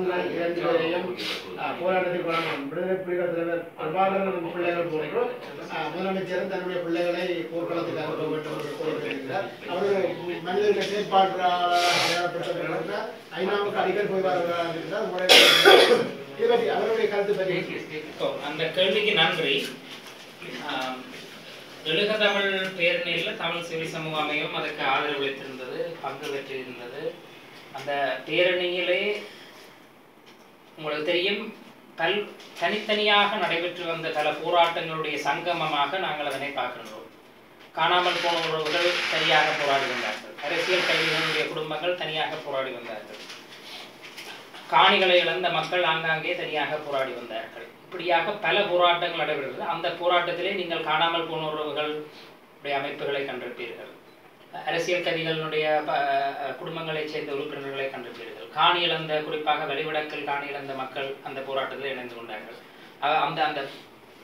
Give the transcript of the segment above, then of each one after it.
அந்த இரண்டு பேரையும் போராட்டத்தில் கொள்ளணும் விடுதலை புலிகள் தலைவர் பிரபாகரன் பிள்ளைகள் போன்று முதலமைச்சரும் தன்னுடைய பிள்ளைகளை போர்க்களத்துக்கு அனுப்ப வேண்டும் என்று கோரியிருக்கிறார் அவர் மனிதர்களை செயற்பாட்டாளர் ஐநாவுக்கு அடிக்கடி போய் வருகிறார் என்றால் இதை பற்றி அவருடைய கருத்து பற்றி அந்த கேள்விக்கு நன்றி. எழுக தமிழ் பேரணியில் தமிழ் சிவில் சமூக அமையும் அதற்கு ஆதரவு அளித்திருந்தது பங்கு பெற்றிருந்தது. அந்த பேரணியிலே உங்களுக்கு தெரியும் பல் தனித்தனியாக நடைபெற்று வந்த பல போராட்டங்களுடைய சங்கமமாக நாங்கள் அதனை பார்க்கின்றோம். காணாமல் போன உறவுகள் தனியாக போராடி வந்தார்கள். அரசியல் கைதிகளுடைய குடும்பங்கள் தனியாக போராடி வந்தார்கள். காணிகளை இழந்த மக்கள் ஆங்காங்கே தனியாக போராடி வந்தார்கள். இப்படியாக பல போராட்டங்கள் நடைபெறுகிறது. அந்த போராட்டத்திலே நீங்கள் காணாமல் போன உறவுகள் அமைப்புகளை கண்டிருப்பீர்கள். அரசியல் கைதிகளுடைய குடும்பங்களைச் சேர்ந்த உறுப்பினர்களை கண்டிருப்பீர்கள் காணி இழந்த குறிப்பாக வெளிவடக்கில் காணி இழந்த மக்கள் அந்த போராட்டத்தில் இணைந்து கொண்டார்கள். அந்த அந்த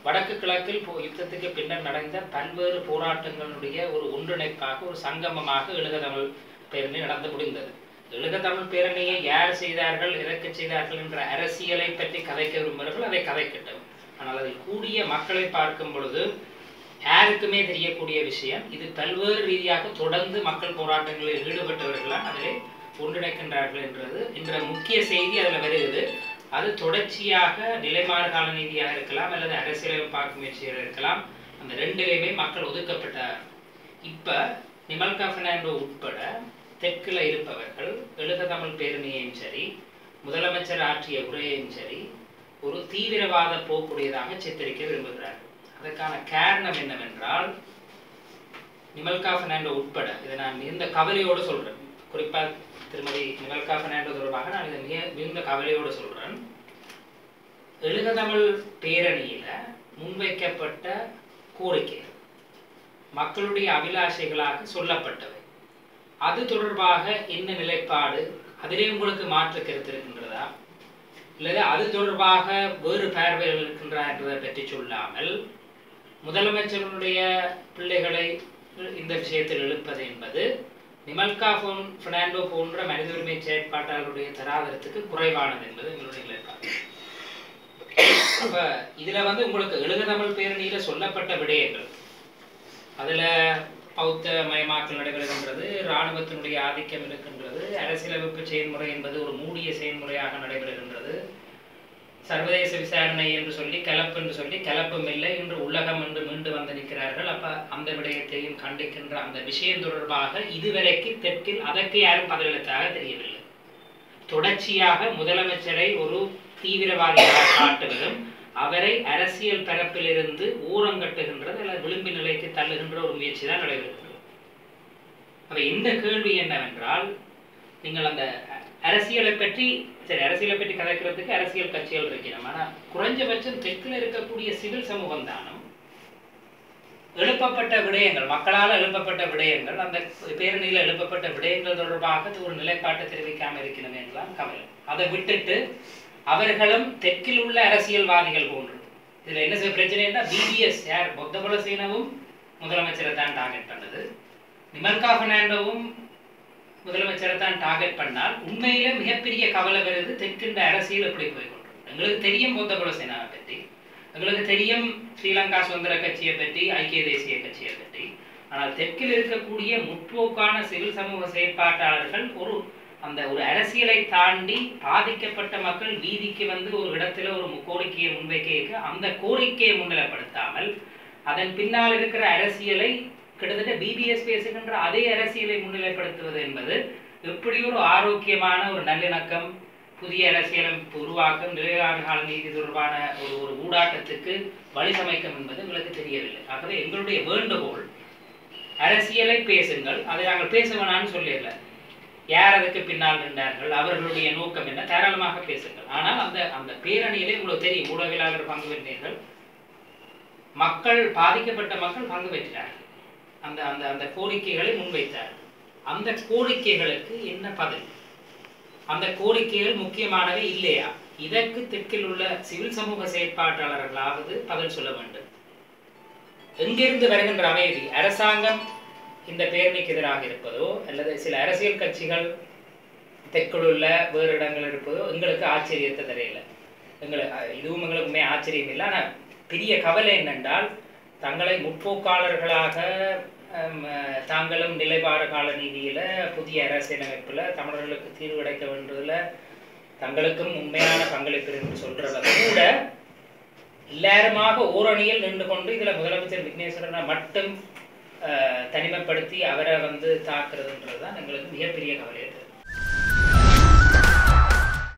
வடக்கு கிழக்கில் போ யுத்தத்துக்கு பின்னர் நடந்த பல்வேறு போராட்டங்களுடைய ஒரு ஒன்றிணைப்பாக ஒரு சங்கமமாக எழுக தமிழ் பேரணி நடந்து முடிந்தது. எழுக தமிழ் பேரணியை யார் செய்தார்கள் எதற்கு செய்தார்கள் என்ற அரசியலை பற்றி கதைக்க விரும்புகிறார்கள் அதை கதைக்கட்டும். ஆனால் அதில் கூடிய மக்களை பார்க்கும் பொழுது யாருக்குமே தெரியக்கூடிய விஷயம். இது பல்வேறு ரீதியாக தொடர்ந்து மக்கள் போராட்டங்களில் ஈடுபட்டவர்களால் அதிலே ஒன்றிணைக்கின்றார்கள் என்றது. என்ற முக்கிய செய்தி அதில் வருகிறது. அது தொடர்ச்சியாக நிலைமாறு கால நீதியாக இருக்கலாம் அல்லது அரசியலமைப்பாக்கு முயற்சியாக இருக்கலாம். அந்த ரெண்டுலேயுமே மக்கள் ஒதுக்கப்பட்டார் இப்போ நிமல்கா பெர்னாண்டோ உட்பட தெற்கில் இருப்பவர்கள் எழுத தமிழ் பேரணியையும் சரி முதலமைச்சர் ஆற்றிய உரையையும் சரி ஒரு தீவிரவாத போக்குடையதாக சித்தரிக்க விரும்புகிறார்கள். அதற்கான காரணம் என்னவென்றால் நிமல்கா பெர்னாண்டோ உட்பட இதை நான் மிகுந்த கவலையோடு சொல்றேன். குறிப்பா திருமதி நிமல்கா பெர்னாண்டோ தொடர்பாக நான் இதை மிக மிகுந்த கவலையோடு சொல்றேன். எழுக தமிழ் பேரணியில முன்வைக்கப்பட்ட கோரிக்கை மக்களுடைய அபிலாஷைகளாக சொல்லப்பட்டவை. அது தொடர்பாக என்ன நிலைப்பாடு அதிலே உங்களுக்கு மாற்று கருத்து இருக்கின்றதா? அல்லது அது தொடர்பாக வேறு பார்வைகள் இருக்கின்றா என்பதை பற்றி சொல்லாமல் முதலமைச்சருடைய பிள்ளைகளை இந்த விஷயத்தில் எழுப்பது என்பது நிமல்கா போன் பெர்னாண்டோ போன்ற மனித உரிமை செயற்பாட்டாளருடைய தராதரத்துக்கு குறைவானது என்பது எங்களுடைய நிலைப்பாடு. அப்ப இதுல வந்து உங்களுக்கு எழுத தமிழ் பேரணியில சொல்லப்பட்ட விடயங்கள். அதுல பௌத்த மயமாக்கல் நடைபெறுகின்றது இராணுவத்தினுடைய ஆதிக்கம் இருக்கின்றது அரசியலமைப்பு செயல்முறை என்பது ஒரு மூடிய செயல்முறையாக நடைபெறுகின்றது. சர்வதேச விசாரணை என்று சொல்லி கலப்பு என்று சொல்லி கலப்பும் இல்லை என்று உலகம் என்று மீண்டு வந்து நிற்கிறார்கள். அப்ப அந்த விடயத்தையும் கண்டிக்கின்ற அந்த விஷயம் தொடர்பாக இதுவரைக்கு தெற்கில் அதற்கு யாரும் பதிலளித்தாக தெரியவில்லை. தொடர்ச்சியாக முதலமைச்சரை ஒரு தீவிரவாதியாக காட்டுவதும் அவரை அரசியல் பரப்பிலிருந்து ஊரங்கட்டுகின்றது அல்லது விளிம்பு நிலைக்கு தள்ளுகின்ற ஒரு முயற்சி தான் நடைபெறுகிறது. அப்ப இந்த கேள்வி என்னவென்றால் நீங்கள் அந்த அரசியலை பற்றி சரி அரசியலை பற்றி கதைக்கிறதுக்கு அரசியல் கட்சிகள் இருக்கிறோம். ஆனால் குறைஞ்சபட்சம் தெற்கில் இருக்கக்கூடிய சிவில் சமூகம் தானும் எழுப்பப்பட்ட விடயங்கள் மக்களால் எழுப்பப்பட்ட விடயங்கள் அந்த பேரணியில் எழுப்பப்பட்ட விடயங்கள் தொடர்பாக ஒரு நிலைப்பாட்டை தெரிவிக்காமல் இருக்கணும் என்றுதான் கவலை. அதை விட்டுட்டு அவர்களும் தெற்கில் உள்ள அரசியல்வாதிகள் போன்று இதுல என்ன செய்ய பிரச்சனைன்னா பிபிஎஸ் யார்? பொத்தபலசீனவும் முதலமைச்சரை தான் டார்கெட் பண்ணது. நிமல்கா பெர்னாண்டோவும் முதலமைச்சரை தான் டார்கெட் பண்ணால் உண்மையிலே மிகப்பெரிய கவலை வருது தெற்கின்ற அரசியல் எப்படி போய்கொண்டிருக்கும் எங்களுக்கு தெரியும் பொத்தபல சேனாவை பற்றி எங்களுக்கு தெரியும் ஸ்ரீலங்கா சுதந்திர கட்சியை பற்றி ஐக்கிய தேசிய கட்சியை பற்றி. ஆனால் தெற்கில் இருக்கக்கூடிய முற்போக்கான சிவில் சமூக செயற்பாட்டாளர்கள் ஒரு அந்த ஒரு அரசியலை தாண்டி பாதிக்கப்பட்ட மக்கள் வீதிக்கு வந்து ஒரு இடத்துல ஒரு கோரிக்கையை முன்வைக்க அந்த கோரிக்கையை முன்னிலைப்படுத்தாமல் அதன் பின்னால் இருக்கிற அரசியலை கிட்டத்தட்ட பிபிஎஸ் பேசுகின்ற அதே அரசியலை முன்னிலைப்படுத்துவது என்பது எப்படி ஒரு ஆரோக்கியமான ஒரு நல்லிணக்கம் புதிய அரசியலமைப்பு உருவாக்கம் நிலையான கால நீதி தொடர்பான ஒரு ஒரு ஊடாட்டத்துக்கு வழி சமைக்கும் என்பது எங்களுக்கு தெரியவில்லை. ஆகவே எங்களுடைய வேண்டுகோள் அரசியலை பேசுங்கள். அதை நாங்கள் பேச வேணாம்னு சொல்லிடல. யார் அதுக்கு பின்னால் நின்றார்கள் அவர்களுடைய நோக்கம் என்ன? தாராளமாக பேசுங்கள். ஆனால் அந்த அந்த பேரணியிலே உங்களுக்கு தெரியும் ஊடகவியலாளர் பங்கு பெற்றீர்கள் மக்கள் பாதிக்கப்பட்ட மக்கள் பங்கு பெற்றார்கள் அந்த அந்த அந்த கோரிக்கைகளை முன்வைத்தார். அந்த கோரிக்கைகளுக்கு என்ன பதில்? அந்த கோரிக்கைகள் முக்கியமானவை இல்லையா? இதற்கு தெற்கில் உள்ள சிவில் சமூக செயற்பாட்டாளர்களாவது பதில் சொல்ல வேண்டும். எங்கிருந்து வருகின்ற அமைதி? அரசாங்கம் இந்த பேரணிக்கு எதிராக இருப்பதோ அல்லது சில அரசியல் கட்சிகள் தெற்குள்ள வேறு இடங்கள் இருப்பதோ எங்களுக்கு ஆச்சரியத்தை தெரியல எங்களுக்கு இதுவும் எங்களுக்குமே ஆச்சரியம் இல்லை. ஆனால் பெரிய கவலை என்னென்றால் தங்களை முற்போக்காளர்களாக தாங்களும் நிலைவார கால நீதியில் புதிய அரசியலமைப்பில் தமிழர்களுக்கு தீர்வு கிடைக்க வேண்டியதில் தங்களுக்கும் உண்மையான பங்களிப்பு என்று சொல்றத கூட எல்லாருமாக ஓரணியில் நின்று கொண்டு இதில் முதலமைச்சர் விக்னேஸ்வரனை மட்டும் தனிமைப்படுத்தி அவரை வந்து தாக்குறதுன்றது தான் எங்களுக்கு மிகப்பெரிய கவலை